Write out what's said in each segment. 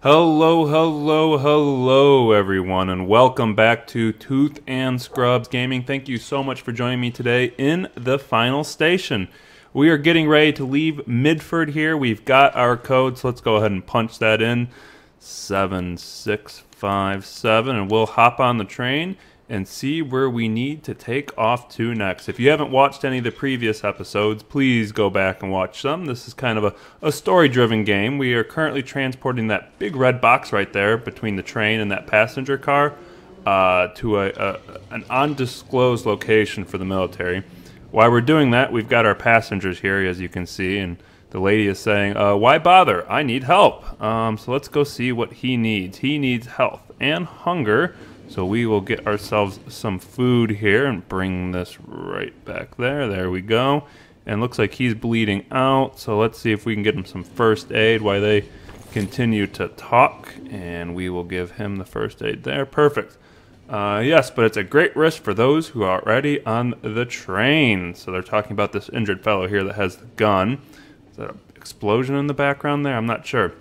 Hello, hello, hello, everyone, and welcome back to Tooth and Scrubs Gaming. Thank you so much for joining me today in the final station. We are getting ready to leave Midford here. We've got our code, so let's go ahead and punch that in 7657, and we'll hop on the train and see where we need to take off to next. If you haven't watched any of the previous episodes, please go back and watch them. This is kind of a, a story driven game. We are currently transporting that big red box right there between the train and that passenger car uh, to a, a, an undisclosed location for the military. While we're doing that, we've got our passengers here, as you can see, and the lady is saying, uh, Why bother? I need help. Um, so let's go see what he needs. He needs health and hunger. So we will get ourselves some food here and bring this right back there. There we go. And looks like he's bleeding out. So let's see if we can get him some first aid while they continue to talk. And we will give him the first aid there. Perfect. Uh, yes, but it's a great risk for those who are already on the train. So they're talking about this injured fellow here that has the gun. Is that an explosion in the background there? I'm not sure.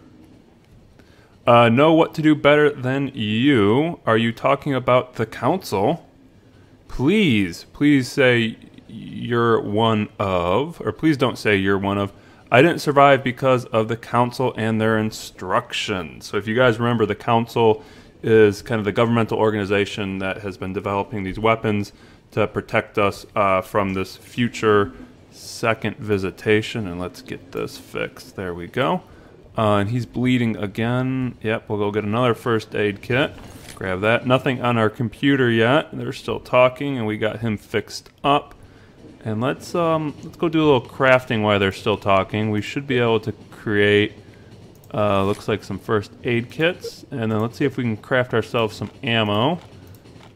Uh, know what to do better than you. Are you talking about the council? Please, please say you're one of, or please don't say you're one of. I didn't survive because of the council and their instructions. So, if you guys remember, the council is kind of the governmental organization that has been developing these weapons to protect us uh, from this future second visitation. And let's get this fixed. There we go. Uh, and he's bleeding again. Yep, we'll go get another first aid kit. Grab that. Nothing on our computer yet. They're still talking, and we got him fixed up. And let's um, let's go do a little crafting while they're still talking. We should be able to create, uh, looks like some first aid kits. And then let's see if we can craft ourselves some ammo.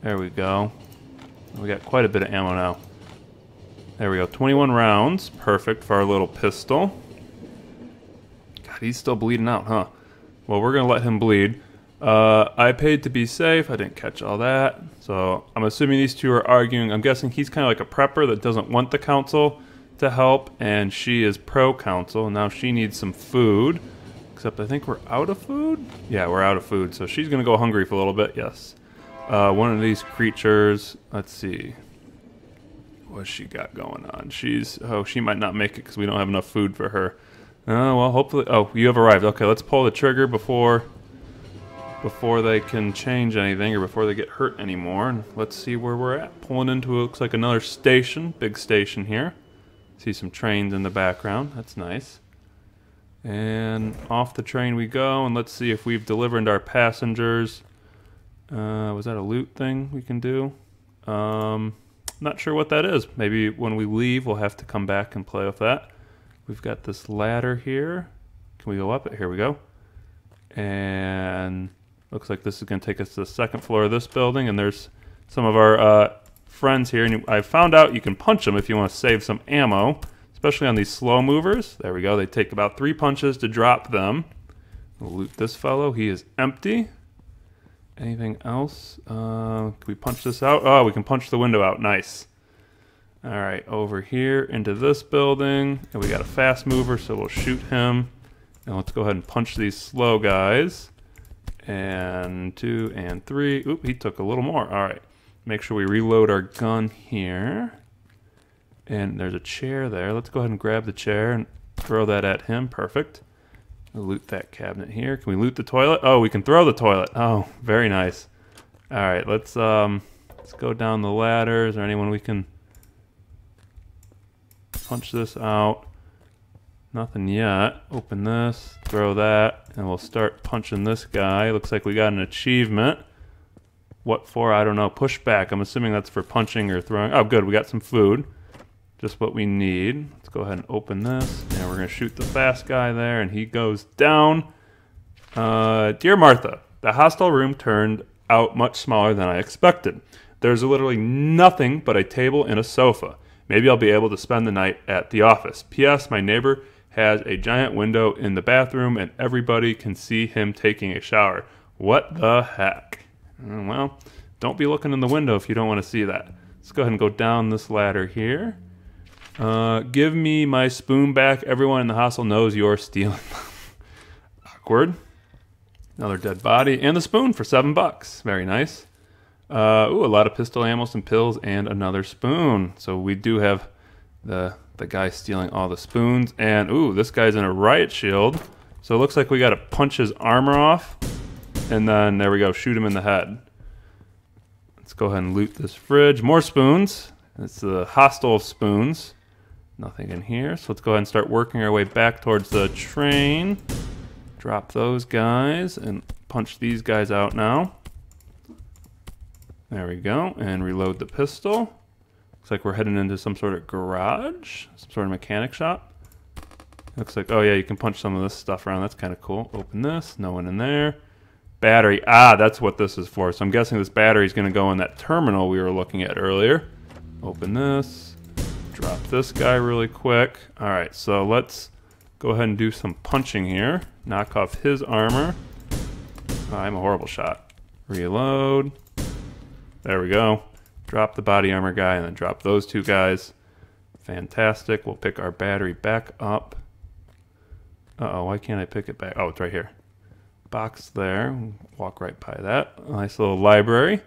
There we go. We got quite a bit of ammo now. There we go, 21 rounds. Perfect for our little pistol he's still bleeding out, huh? Well, we're going to let him bleed. Uh, I paid to be safe. I didn't catch all that. So I'm assuming these two are arguing. I'm guessing he's kind of like a prepper that doesn't want the council to help, and she is pro council. Now she needs some food. Except I think we're out of food? Yeah, we're out of food. So she's going to go hungry for a little bit, yes. Uh, one of these creatures, let's see. What's she got going on? She's, oh, she might not make it because we don't have enough food for her. Oh, well, hopefully... Oh, you have arrived. Okay, let's pull the trigger before before they can change anything or before they get hurt anymore. And let's see where we're at. Pulling into looks like another station. Big station here. See some trains in the background. That's nice. And off the train we go. And let's see if we've delivered our passengers. Uh, was that a loot thing we can do? Um, not sure what that is. Maybe when we leave, we'll have to come back and play with that. We've got this ladder here. Can we go up it? Here we go. And looks like this is going to take us to the second floor of this building. And there's some of our uh, friends here. And I found out you can punch them if you want to save some ammo, especially on these slow movers. There we go. They take about three punches to drop them. We'll loot this fellow. He is empty. Anything else? Uh, can we punch this out? Oh, we can punch the window out. Nice. All right, over here into this building. And we got a fast mover, so we'll shoot him. And let's go ahead and punch these slow guys. And two and three. Oop, he took a little more. All right. Make sure we reload our gun here. And there's a chair there. Let's go ahead and grab the chair and throw that at him. Perfect. We'll loot that cabinet here. Can we loot the toilet? Oh, we can throw the toilet. Oh, very nice. All right, let's um, let's go down the ladder. Is there anyone we can punch this out. Nothing yet. Open this, throw that, and we'll start punching this guy. Looks like we got an achievement. What for? I don't know. Push back. I'm assuming that's for punching or throwing. Oh, good. We got some food. Just what we need. Let's go ahead and open this. And we're going to shoot the fast guy there, and he goes down. Uh, Dear Martha, the hostel room turned out much smaller than I expected. There's literally nothing but a table and a sofa. Maybe I'll be able to spend the night at the office. P.S. My neighbor has a giant window in the bathroom and everybody can see him taking a shower. What the heck? Uh, well, don't be looking in the window if you don't want to see that. Let's go ahead and go down this ladder here. Uh, give me my spoon back. Everyone in the hostel knows you're stealing. Awkward. Another dead body and the spoon for seven bucks. Very nice. Uh, ooh, a lot of pistol ammo, some pills, and another spoon. So we do have the the guy stealing all the spoons. And ooh, this guy's in a riot shield. So it looks like we got to punch his armor off, and then there we go, shoot him in the head. Let's go ahead and loot this fridge. More spoons. It's the hostile of spoons. Nothing in here. So let's go ahead and start working our way back towards the train. Drop those guys and punch these guys out now. There we go. And reload the pistol. Looks like we're heading into some sort of garage, some sort of mechanic shop. Looks like, oh yeah, you can punch some of this stuff around. That's kind of cool. Open this. No one in there. Battery. Ah, that's what this is for. So I'm guessing this battery is going to go in that terminal we were looking at earlier. Open this. Drop this guy really quick. All right, so let's go ahead and do some punching here. Knock off his armor. Oh, I'm a horrible shot. Reload. There we go. Drop the body armor guy and then drop those two guys. Fantastic. We'll pick our battery back up. Uh-oh, why can't I pick it back? Oh, it's right here. Box there. Walk right by that. Nice little library.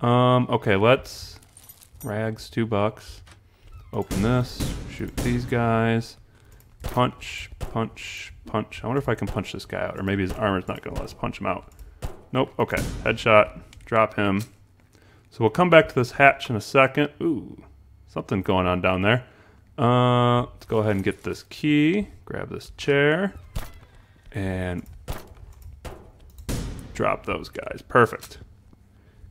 Um, okay, let's... Rags, two bucks. Open this. Shoot these guys. Punch, punch, punch. I wonder if I can punch this guy out, or maybe his armor's not going to let us punch him out. Nope, okay. Headshot. Drop him. So we'll come back to this hatch in a second. Ooh, something going on down there. Uh, let's go ahead and get this key. Grab this chair. And drop those guys. Perfect.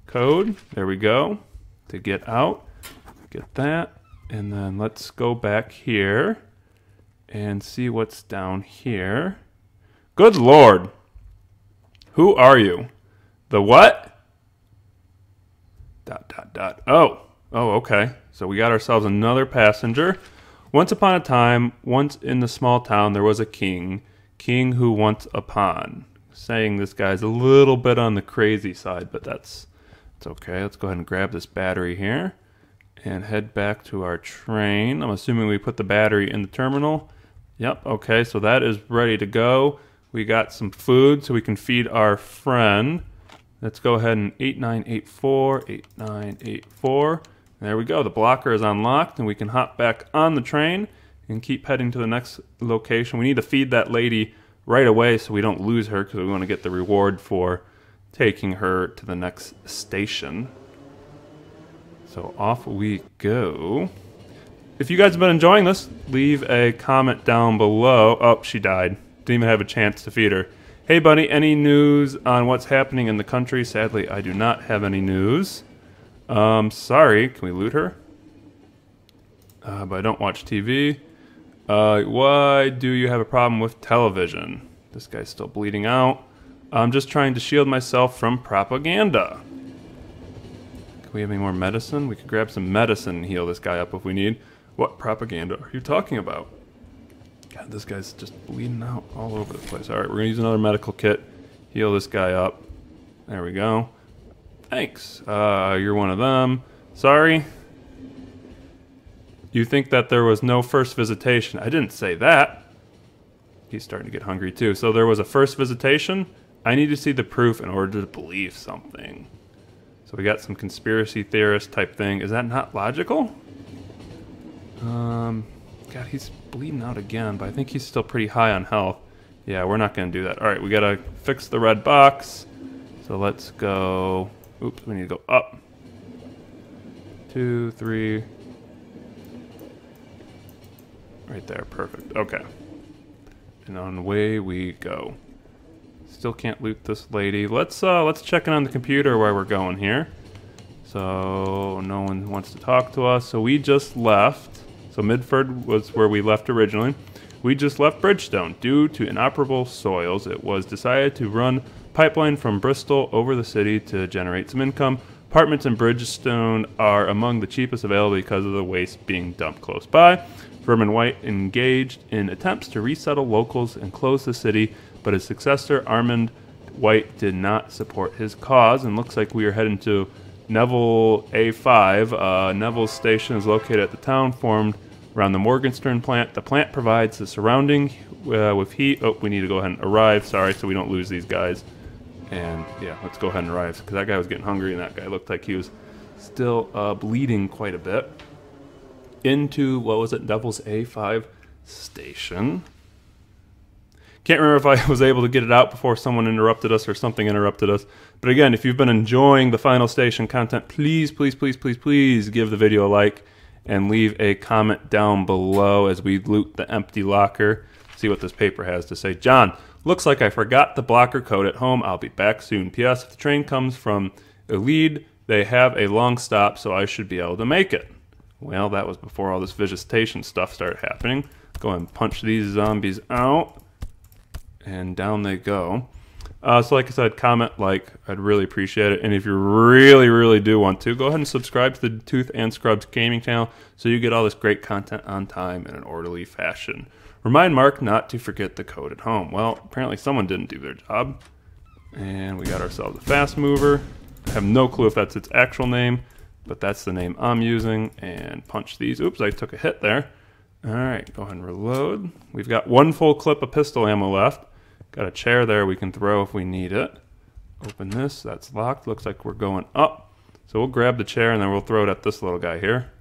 Code. There we go. To get out. Get that. And then let's go back here and see what's down here. Good lord. Who are you? The what? Dot, dot, dot. Oh. Oh, okay. So we got ourselves another passenger. Once upon a time, once in the small town, there was a king. King who once upon. Saying this guy's a little bit on the crazy side, but that's it's okay. Let's go ahead and grab this battery here and head back to our train. I'm assuming we put the battery in the terminal. Yep, okay, so that is ready to go. We got some food so we can feed our friend. Let's go ahead and 8984, 8984. There we go, the blocker is unlocked and we can hop back on the train and keep heading to the next location. We need to feed that lady right away so we don't lose her because we want to get the reward for taking her to the next station. So off we go. If you guys have been enjoying this, leave a comment down below. Oh, she died. Didn't even have a chance to feed her. Hey, Bunny, any news on what's happening in the country? Sadly, I do not have any news. Um, sorry. Can we loot her? Uh, but I don't watch TV. Uh, why do you have a problem with television? This guy's still bleeding out. I'm just trying to shield myself from propaganda Can we have any more medicine? We could grab some medicine and heal this guy up if we need. What propaganda are you talking about? God, this guy's just bleeding out all over the place. All right, we're going to use another medical kit. Heal this guy up. There we go. Thanks. Uh, you're one of them. Sorry. You think that there was no first visitation. I didn't say that. He's starting to get hungry too. So there was a first visitation? I need to see the proof in order to believe something. So we got some conspiracy theorist type thing. Is that not logical? Um, God, he's bleeding out again, but I think he's still pretty high on health. Yeah, we're not going to do that. All right, we got to fix the red box. So let's go... Oops, we need to go up. Two, three... Right there, perfect. Okay. And on away we go. Still can't loot this lady. Let's uh, let's check in on the computer where we're going here. So no one wants to talk to us. So we just left. So Midford was where we left originally. We just left Bridgestone. Due to inoperable soils, it was decided to run pipeline from Bristol over the city to generate some income. Apartments in Bridgestone are among the cheapest available because of the waste being dumped close by. Vermin White engaged in attempts to resettle locals and close the city but his successor, Armand White, did not support his cause, and looks like we are heading to Neville A5. Uh, Neville's station is located at the town formed around the Morgenstern plant. The plant provides the surrounding uh, with heat. Oh, we need to go ahead and arrive. Sorry, so we don't lose these guys. And yeah, let's go ahead and arrive because that guy was getting hungry and that guy looked like he was still uh, bleeding quite a bit. Into what was it, Devil's A5 station. Can't remember if I was able to get it out before someone interrupted us or something interrupted us. But again, if you've been enjoying the final station content, please, please, please, please, please give the video a like and leave a comment down below as we loot the empty locker. See what this paper has to say. John, looks like I forgot the blocker code at home. I'll be back soon. P.S. If the train comes from Elide, they have a long stop, so I should be able to make it. Well, that was before all this vegetation stuff started happening. Go and punch these zombies out. And down they go. Uh, so, like I said, comment, like, I'd really appreciate it. And if you really, really do want to, go ahead and subscribe to the Tooth and Scrubs gaming channel so you get all this great content on time in an orderly fashion. Remind Mark not to forget the code at home. Well, apparently someone didn't do their job. And we got ourselves a fast mover. I have no clue if that's its actual name, but that's the name I'm using. And punch these. Oops, I took a hit there. All right, go ahead and reload. We've got one full clip of pistol ammo left. Got a chair there we can throw if we need it. Open this, that's locked. Looks like we're going up. So we'll grab the chair and then we'll throw it at this little guy here.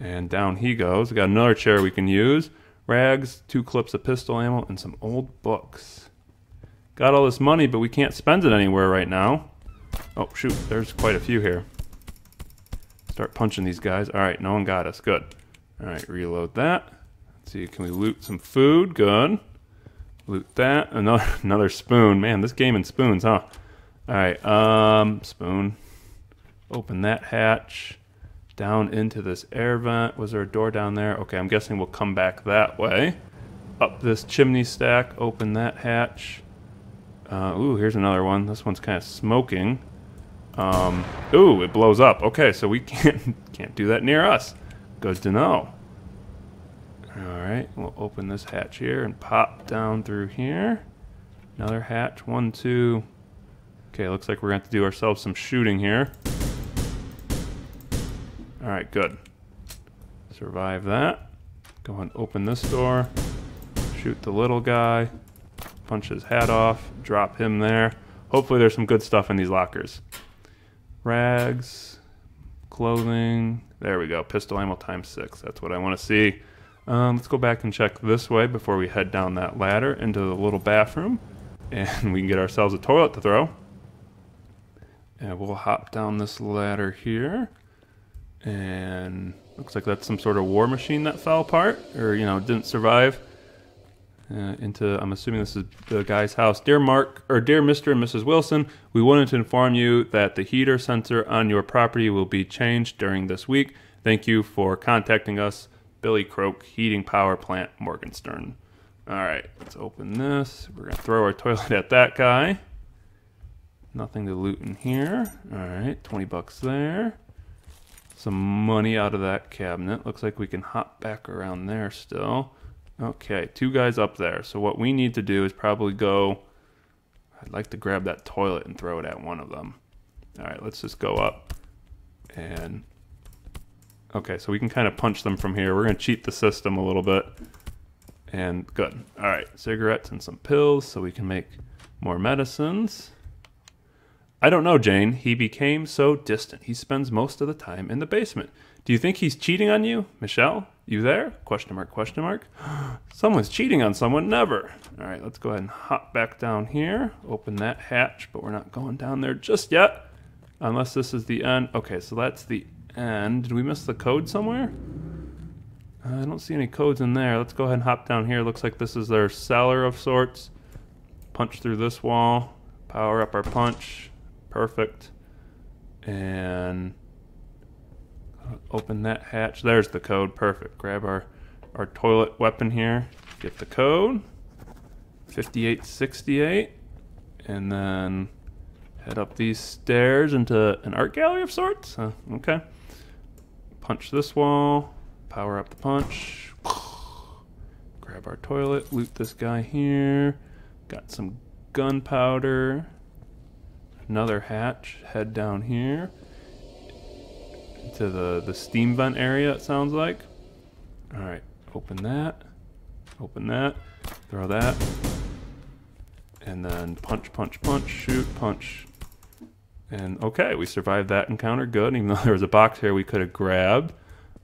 And down he goes. We got another chair we can use. Rags, two clips of pistol ammo, and some old books. Got all this money, but we can't spend it anywhere right now. Oh, shoot, there's quite a few here. Start punching these guys. All right, no one got us. Good. All right, reload that. Let's see, can we loot some food? Good. Loot that. Another another spoon. Man, this game in spoons, huh? All right, um, spoon. Open that hatch. Down into this air vent. Was there a door down there? Okay, I'm guessing we'll come back that way. Up this chimney stack. Open that hatch. Uh, ooh, here's another one. This one's kind of smoking. Um, ooh, it blows up. Okay, so we can't can't do that near us. Good to know. Alright, we'll open this hatch here and pop down through here. Another hatch, one, two. Okay, looks like we're going to have to do ourselves some shooting here. Alright, good. Survive that. Go and open this door. Shoot the little guy. Punch his hat off. Drop him there. Hopefully there's some good stuff in these lockers. Rags. Clothing. There we go. Pistol ammo times six. That's what I want to see. Um, let's go back and check this way before we head down that ladder into the little bathroom. And we can get ourselves a toilet to throw. And we'll hop down this ladder here. And looks like that's some sort of war machine that fell apart. Or, you know, didn't survive. Uh, into, I'm assuming this is the guy's house. Dear Mark, or dear Mr. and Mrs. Wilson, we wanted to inform you that the heater sensor on your property will be changed during this week. Thank you for contacting us. Billy Croak Heating Power Plant, Morgenstern. All right, let's open this. We're going to throw our toilet at that guy. Nothing to loot in here. All right, 20 bucks there. Some money out of that cabinet. Looks like we can hop back around there still. Okay, two guys up there. So what we need to do is probably go... I'd like to grab that toilet and throw it at one of them. All right, let's just go up and Okay, so we can kind of punch them from here. We're going to cheat the system a little bit. And good. All right, cigarettes and some pills so we can make more medicines. I don't know, Jane. He became so distant. He spends most of the time in the basement. Do you think he's cheating on you? Michelle, you there? Question mark, question mark. Someone's cheating on someone, never. All right, let's go ahead and hop back down here. Open that hatch, but we're not going down there just yet. Unless this is the end. Okay, so that's the and did we miss the code somewhere? Uh, I don't see any codes in there. Let's go ahead and hop down here. Looks like this is their cellar of sorts. Punch through this wall. Power up our punch. Perfect. And open that hatch. There's the code. Perfect. Grab our, our toilet weapon here. Get the code. 5868. And then head up these stairs into an art gallery of sorts. Okay punch this wall, power up the punch, grab our toilet, loot this guy here, got some gunpowder, another hatch, head down here to the, the steam vent area it sounds like. All right, open that, open that, throw that, and then punch, punch, punch, shoot, punch. And okay, we survived that encounter. Good, even though there was a box here we could have grabbed.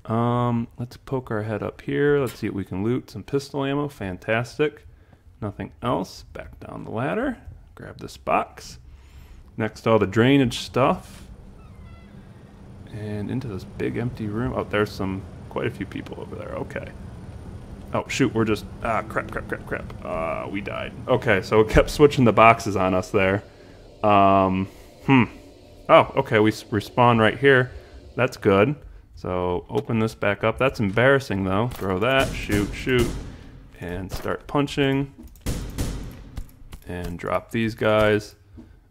Um, let's poke our head up here. Let's see what we can loot. Some pistol ammo, fantastic. Nothing else. Back down the ladder. Grab this box. Next, all the drainage stuff. And into this big empty room. Oh, there's some, quite a few people over there. Okay. Oh, shoot, we're just, ah, crap, crap, crap, crap. Uh, we died. Okay, so it kept switching the boxes on us there. Um, hmm. Oh, okay, we respawn right here. That's good. So open this back up. That's embarrassing though. Throw that, shoot, shoot, and start punching. And drop these guys.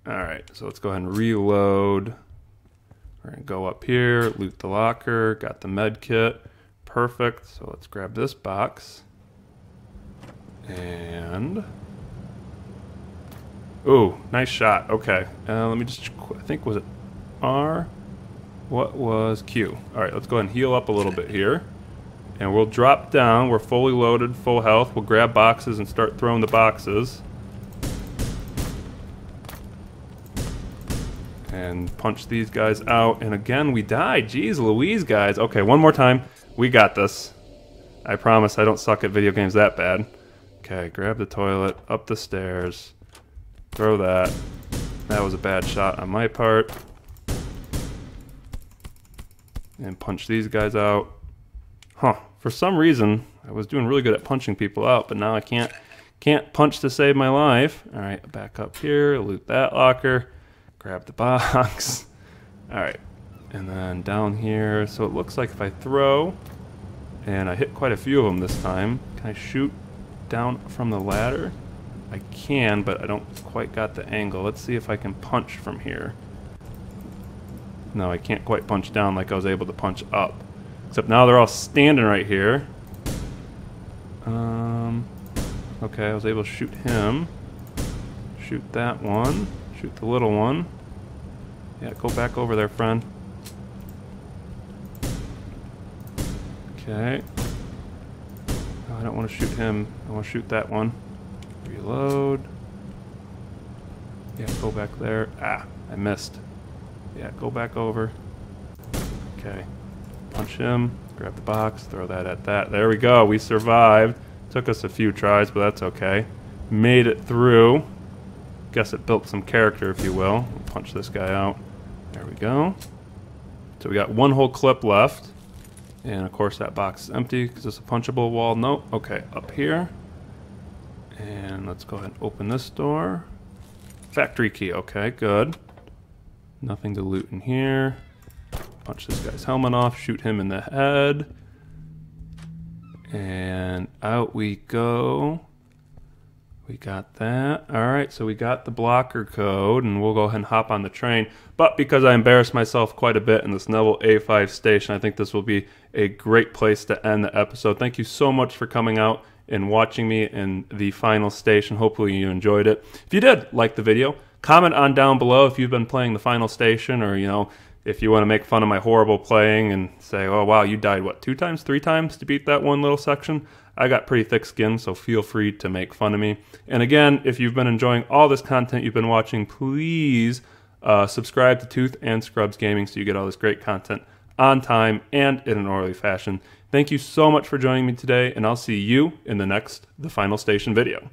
All right, so let's go ahead and reload. We're gonna go up here, loot the locker, got the med kit. Perfect, so let's grab this box. And, ooh, nice shot, okay. Uh, let me just, I think, was it R? What was Q? All right, let's go ahead and heal up a little bit here. And we'll drop down, we're fully loaded, full health. We'll grab boxes and start throwing the boxes. and punch these guys out. And again, we died. Jeez Louise, guys. Okay, one more time. We got this. I promise I don't suck at video games that bad. Okay, grab the toilet, up the stairs, throw that. That was a bad shot on my part. And punch these guys out. Huh, for some reason, I was doing really good at punching people out, but now I can't can't punch to save my life. All right, back up here, loot that locker grab the box. All right, and then down here, so it looks like if I throw, and I hit quite a few of them this time, can I shoot down from the ladder? I can, but I don't quite got the angle. Let's see if I can punch from here. No, I can't quite punch down like I was able to punch up. Except now they're all standing right here. Um, okay, I was able to shoot him. Shoot that one. Shoot the little one. Yeah, go back over there, friend. Okay. Oh, I don't want to shoot him. I want to shoot that one. Reload. Yeah, go back there. Ah, I missed. Yeah, go back over. Okay. Punch him. Grab the box. Throw that at that. There we go. We survived. Took us a few tries, but that's okay. Made it through guess it built some character, if you will. punch this guy out. There we go. So we got one whole clip left. And of course that box is empty because it's a punchable wall. Nope. Okay, up here. And let's go ahead and open this door. Factory key. Okay, good. Nothing to loot in here. Punch this guy's helmet off. Shoot him in the head. And out we go. We got that. All right, so we got the blocker code, and we'll go ahead and hop on the train. But because I embarrassed myself quite a bit in this Neville A5 station, I think this will be a great place to end the episode. Thank you so much for coming out and watching me in the final station. Hopefully you enjoyed it. If you did, like the video. Comment on down below if you've been playing the final station or, you know, if you want to make fun of my horrible playing and say, oh, wow, you died, what, two times, three times to beat that one little section? I got pretty thick skin, so feel free to make fun of me. And again, if you've been enjoying all this content you've been watching, please uh, subscribe to Tooth and Scrubs Gaming so you get all this great content on time and in an orderly fashion. Thank you so much for joining me today, and I'll see you in the next The Final Station video.